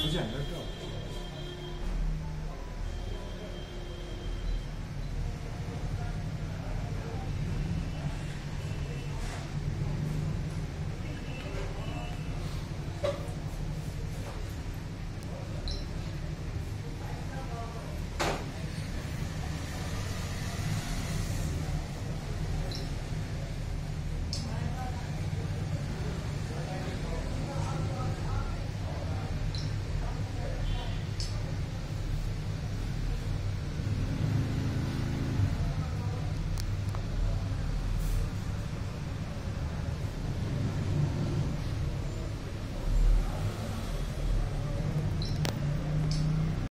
不见得这。